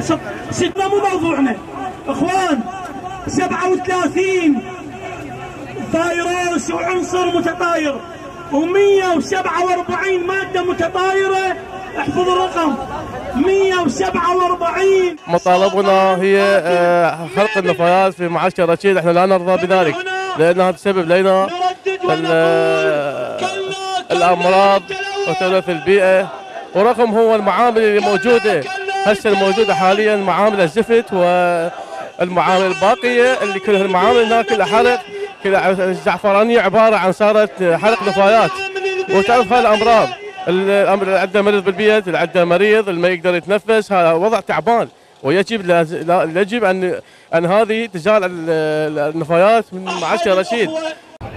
Speaker 14: ست ستنا مو موضوعنا. إخوان 37 فيروس وعنصر متطاير و147 مادة متطايرة. احفظوا الرقم. 147
Speaker 22: مطالبنا هي آه، خلق النفايات في معسكر رشيد. إحنا لا نرضى بذلك لأنها تسبب لنا الأمراض وتلف البيئة. ورقم هو المعامل اللي موجودة. هسه الموجودة حاليا معامل الزفت والمعامل الباقية اللي كلها المعامل هناك كلها حرق. كلها الزعفرانية عبارة عن صارت حرق نفايات وتعرف هاي الامراض اللي عنده مريض بالبيت اللي عنده مريض اللي ما يقدر يتنفس. هذا وضع تعبان. ويجب لاز- يجب ان أن هذه تزال ال- النفايات من معسكر رشيد.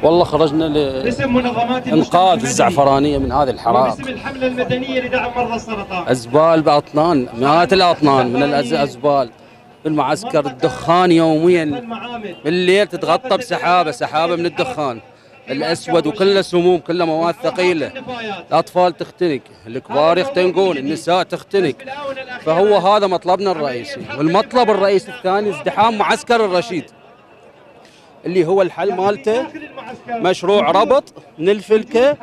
Speaker 23: والله خرجنا لانقاذ الزعفرانية من هذه الحرائق.
Speaker 15: باسم الحملة المدنية لدعم مرضى السرطان.
Speaker 23: أزبال بأطنان مئات الأطنان من الازبال بالمعسكر الدخان يوميا. بالليل تتغطى بسحابة سحابة من الدخان. الأسود وكله سموم كله مواد ثقيلة. الأطفال تختنق. الكبار يختنقون. النساء تختنق. فهو هذا مطلبنا الرئيسي. والمطلب الرئيسي الثاني ازدحام معسكر الرشيد. اللي هو الحل مالته مشروع ربط من الفلكه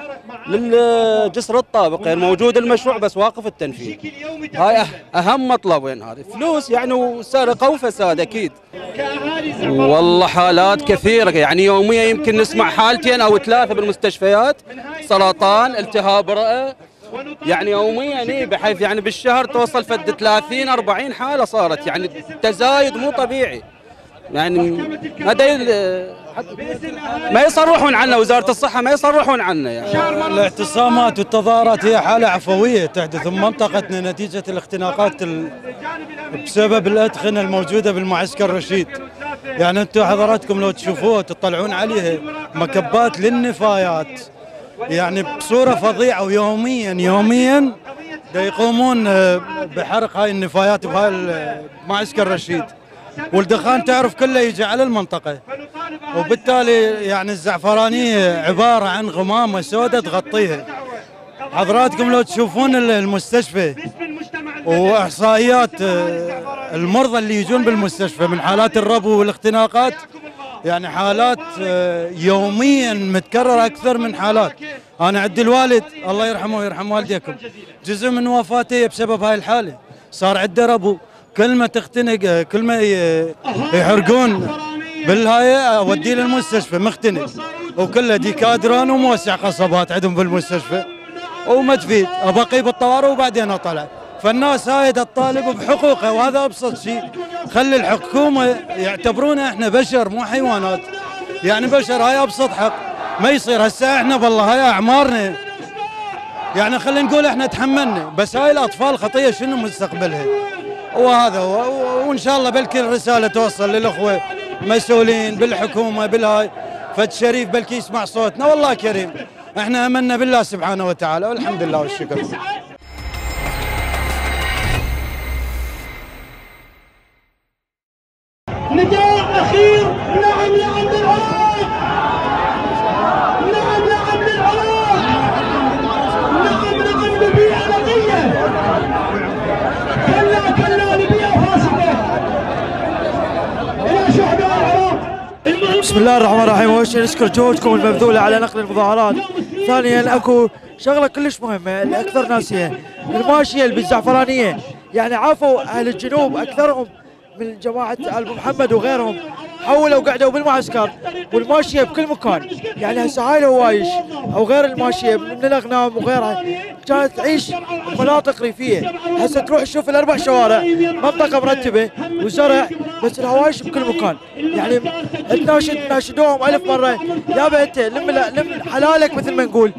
Speaker 23: للجسر الطابق يعني موجود المشروع بس واقف التنفيذ هاي أه- اهم مطلبين هذه فلوس يعني وسرقه وفساد أكيد والله حالات كثيره يعني يوميا يمكن نسمع حالتين أو ثلاثة بالمستشفيات سرطان التهاب رئه يعني يوميا إيه بحيث يعني بالشهر توصل فد 30 40 حاله صارت يعني تزايد مو طبيعي يعني ال- ما يصرحون عنا وزارة الصحة ما يصرحون عنا يعني.
Speaker 24: الاعتصامات والتظاهرات هي حالة عفوية تحدث في منطقتنا نتيجة الاختناقات ال... بسبب الأدخنة الموجودة بالمعسكر رشيد يعني أنتم حضراتكم لو تشوفوها تطلعون عليها مكبات للنفايات. يعني بصورة فظيعة ويوميا يوميا يقومون آه، بحرق هاي النفايات بهاي ال- معسكر رشيد والدخان تعرف كله يجي على المنطقة. وبالتالي يعني الزعفرانية عبارة عن غمامة سوداء تغطيها. حضراتكم لو تشوفون ال- المستشفى وإحصائيات آه، المرضى اللي يجون بالمستشفى من حالات الربو والاختناقات يعني حالات آه، يوميا متكررة أكثر من حالات. أنا عندي الوالد الله يرحمه ويرحم والديكم. جزء من وفاته بسبب هاي الحالة. صار عنده ربو. كل ما تختنق كل ما يحرقون. بالهاي اوديه للمستشفى مختنق. وكله ديكادران وموسع قصبات عندهم بالمستشفى. وما تفيد. ابقي بالطوارئ وبعدين أطلع. فالناس هاي تطالب بحقوقها وهذا أبسط شيء. خلي الحكومة يعتبرونا إحنا بشر مو حيوانات. يعني بشر هاي أبسط حق. ما يصير هسه إحنا والله هاي أعمارنا. يعني خلينا نقول إحنا تحملنا. بس هاي الأطفال خطية شنو مستقبلها؟ وهذا هو. وإن شاء الله بلكي الرسالة توصل للأخوة مسؤولين بالحكومة بالهاي. فد شريف بلكي يسمع صوتنا. والله كريم. إحنا آمنا بالله سبحانه وتعالى. والحمد لله والشكر.
Speaker 25: نداء أخير نعم نعم للعراق
Speaker 26: بسم الله الرحمن الرحيم. أول شيء نشكر جهودكم المبذوله على نقل المظاهرات. ثانيا أكو شغلة كلش مهمة الاكثر ناسيه الماشية بالزعفرانيه يعني عافوا أهل الجنوب أكثرهم من جماعة آل محمد وغيرهم. حولوا قعدوا بالمعسكر والماشية بكل مكان. يعني هسه هاي الهوايش أو غير الماشية من الأغنام وغيرها كانت تعيش بمناطق ريفية. هسه تروح تشوف الأربع شوارع منطقة مرتبة وزرع بس الهوايش بكل مكان. يعني تناشد ناشدوهم الف مره يابا انت لم لم حلالك مثل ما نقول.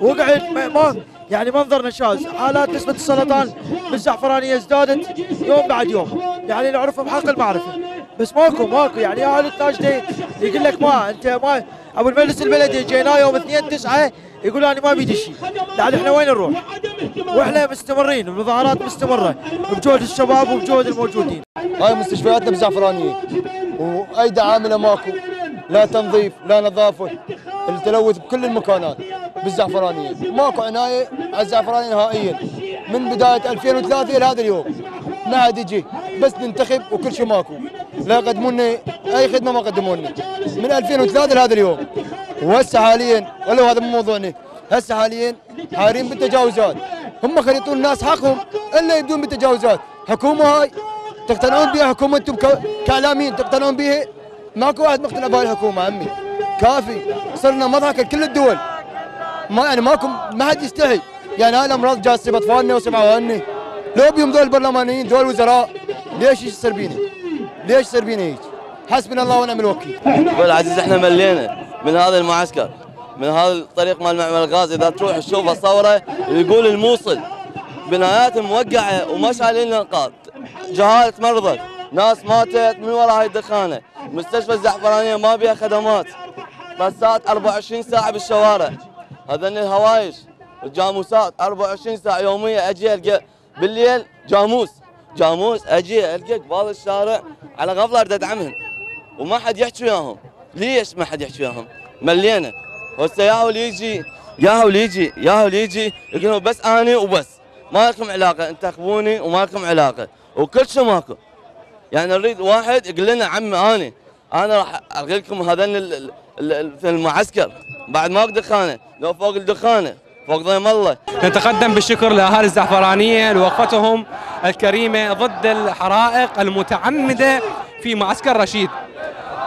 Speaker 26: وقعد ما- يعني منظر نشاز. حالات نسبة السرطان بالزعفرانية ازدادت يوم بعد يوم. يعني نعرفها بحق المعرفة. بس ماكو ماكو. يعني أهل التاج يقول لك ما أنت ما أبو المجلس البلدي جينا يوم 2 9 يقول أنا ما بيدي شيء. بعد إحنا وين نروح؟ وإحنا مستمرين المظاهرات مستمرة بجهد الشباب وبجهد الموجودين.
Speaker 27: هاي مستشفياتنا بالزعفرانية وأي دعامله ماكو. لا تنظيف لا نظافة. التلوث بكل المكانات بالزعفرانية. ماكو عناية على الزعفرانية نهائيا. من بداية 2003 إلى هذا اليوم. ما عاد يجي. بس ننتخب وكل شيء ماكو. لا يقدموا لنا أي خدمة ما قدموا لنا من 2003 لهذا اليوم. وهسه حاليا ولو هذا مو موضوعنا هسه حاليا حارين بالتجاوزات. هم خليطون الناس حقهم إلا يبدون بالتجاوزات. حكومة هاي تقتنعون بها حكومتكم ك- كإعلاميين تقتنعون بها ماكو واحد مقتنع بهاي الحكومة عمي.
Speaker 7: كافي. صرنا مضحك لكل الدول. ما يعني ماكو ما حد يستحي. يعني هاي الأمراض جالسه تصيب أطفالنا وسمعوا عني لو بيهم دول البرلمانيين دول الوزراء ليش يصير بينا؟ ليش يصير بينا هيك؟ حسبنا الله ونعم الوكيل.
Speaker 28: أخوي العزيز إحنا ملينا من هذا المعسكر من هذا الطريق مال معمل الغاز. إذا تروح تشوف الصورة يقول الموصل بنايات موقعة وما شايلين الانقاض جهالة مرضى. ناس ماتت من وراء هاي الدخانة. مستشفى الزعفرانية ما بيها خدمات. بسات 24 ساعة بالشوارع. هذن الهوايش. الجاموسات 24 ساعة يومية أجي القى بالليل جاموس. جاموس أجي ألقى قبال الشارع على غفلة أريد ادعمهن وما حد يحكي وياهم. ليش ما حد يحكي وياهم؟ ملينا. هسه ياهو اللي يجي ياهو اللي يجي ياهو اللي يجي يقولون بس اني وبس. ما لكم علاقة انتخبوني وما لكم علاقة. وكل شيء ماكو. يعني نريد واحد يقول لنا عمي اني أنا راح الغي لكم في المعسكر. بعد ما دخانة لو فوق الدخانة. فوق ضيم الله
Speaker 13: نتقدم بالشكر لأهالي الزعفرانية لوقفتهم الكريمة ضد الحرائق المتعمدة في معسكر رشيد.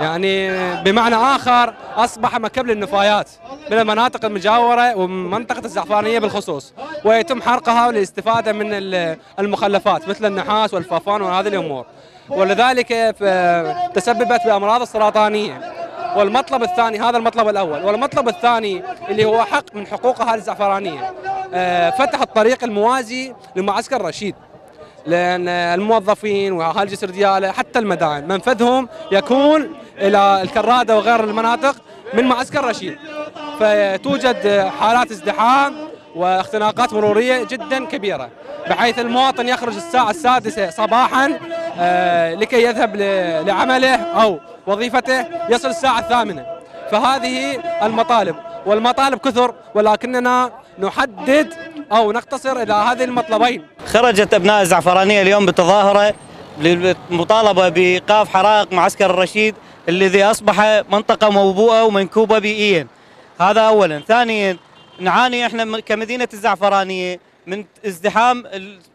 Speaker 13: يعني بمعنى آخر أصبح مكب للنفايات من المناطق المجاورة ومنطقة الزعفرانية بالخصوص ويتم حرقها للاستفادة من ال- المخلفات مثل النحاس والفافان وهذه الأمور. ولذلك ف- تسببت بأمراض السرطانية. والمطلب الثاني هذا المطلب الأول. والمطلب الثاني اللي هو حق من حقوق اهالي الزعفرانية. آه، فتح الطريق الموازي لمعسكر رشيد. لأن الموظفين واهالي جسر ديالة حتى المدائن منفذهم يكون إلى الكرادة وغير المناطق من معسكر رشيد. فتوجد حالات ازدحام واختناقات مرورية جدا كبيرة بحيث المواطن يخرج الساعة السادسة صباحا آه، لكي يذهب لعمله أو وظيفته يصل الساعة الثامنة فهذه المطالب والمطالب كثر ولكننا نحدد أو نقتصر إلى هذه المطلبين
Speaker 20: خرجت أبناء الزعفرانيه اليوم بتظاهرة للمطالبة بإيقاف حرائق معسكر الرشيد الذي أصبح منطقة موبوءة ومنكوبة بيئيا. هذا اولا، ثانيا نعاني إحنا كمدينة الزعفرانية من ازدحام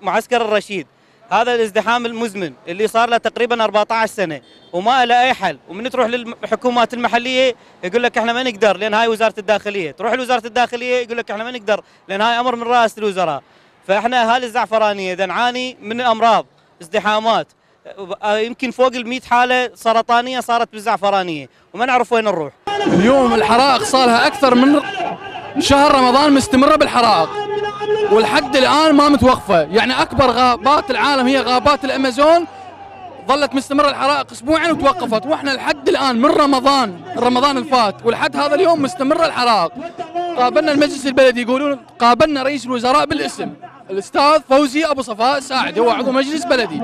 Speaker 20: معسكر الرشيد. هذا الازدحام المزمن اللي صار له تقريبا 14 سنة وما له أي حل ومن تروح للحكومات المحلية يقول لك إحنا ما نقدر لأن هاي وزارة الداخلية، تروح لوزارة الداخلية يقول لك إحنا ما نقدر لأن هاي أمر من رئاسة الوزراء. فإحنا اهالي الزعفرانية إذا نعاني من أمراض ازدحامات يمكن فوق ال 100 حالة سرطانية صارت بالزعفرانية وما نعرف وين نروح.
Speaker 29: اليوم الحرائق صار لها أكثر من شهر رمضان مستمرة بالحرائق والحد الآن ما متوقفة. يعني أكبر غابات العالم هي غابات الأمازون. ظلت مستمرة الحرائق أسبوعين وتوقفت. وإحنا لحد الآن من رمضان رمضان الفات. ولحد هذا اليوم مستمرة الحرائق. قابلنا المجلس البلدي يقولون قابلنا رئيس الوزراء بالاسم الأستاذ فوزي أبو صفاء الساعد هو عضو مجلس بلدي.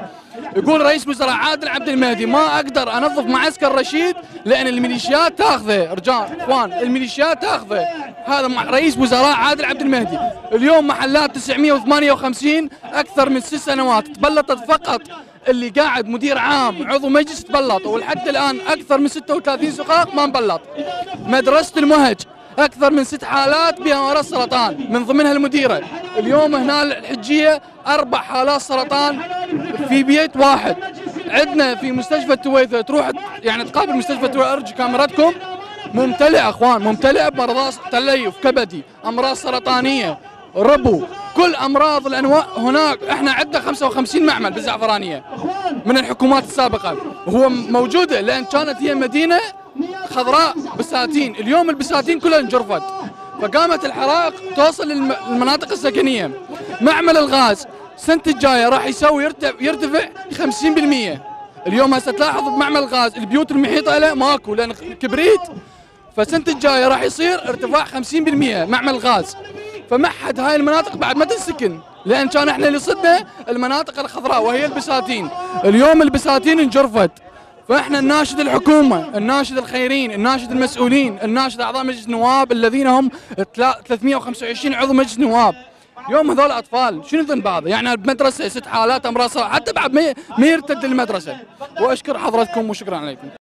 Speaker 29: يقول رئيس الوزراء عادل عبد المهدي ما أقدر أنظف معسكر رشيد لأن الميليشيات تاخذه. رجال إخوان الميليشيات تاخذه. هذا مع رئيس وزراء عادل عبد المهدي. اليوم محلات 958 أكثر من ست سنوات تبلطت فقط اللي قاعد مدير عام عضو مجلس تبلط ولحد الآن أكثر من 36 سقاق ما مبلط مدرسة المهج أكثر من ست حالات بها مرض سرطان من ضمنها المديرة. اليوم هنا الحجية أربع حالات سرطان. في بيت واحد. عندنا في مستشفى التويثه تروح يعني تقابل مستشفى التويثه أرجو كاميراتكم. ممتلئة أخوان ممتلئة بمرضى تليف كبدي أمراض سرطانية ربو كل أمراض الأنواع. هناك إحنا عندنا 55 معمل بالزعفرانية من الحكومات السابقة. وهو موجودة لأن كانت هي مدينة خضراء بساتين. اليوم البساتين كلها انجرفت. فقامت الحرائق توصل للم- للمناطق السكنية. معمل الغاز السنة الجاية راح يسوي يرتفع يرتفع 50% اليوم هسه تلاحظ بمعمل الغاز البيوت المحيطة له ماكو لأن كبريت. فالسنه الجاية راح يصير ارتفاع 50% معمل الغاز فمحد هاي المناطق بعد ما تنسكن لأن كان إحنا اللي صدنا المناطق الخضراء وهي البساتين. اليوم البساتين انجرفت. فإحنا نناشد الحكومة، الناشد الخيرين، الناشد المسؤولين، الناشد أعضاء مجلس النواب الذين هم تلا- 325 عضو مجلس نواب. يوم هذول اطفال شنو ذنب هذا؟ يعني بمدرسه ست حالات امراض. حتى بعد ما يرتد المدرسة. وأشكر حضراتكم وشكرا عليكم.